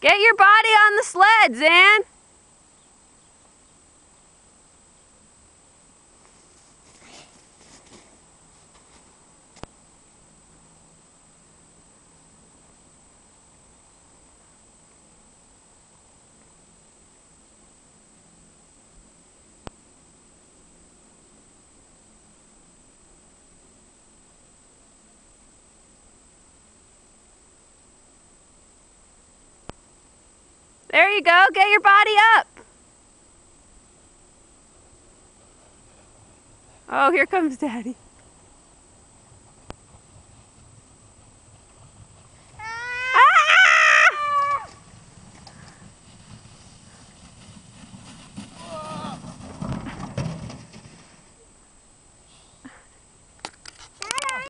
Get your body on the sled, Zan. There you go. Get your body up. Oh, here comes Daddy.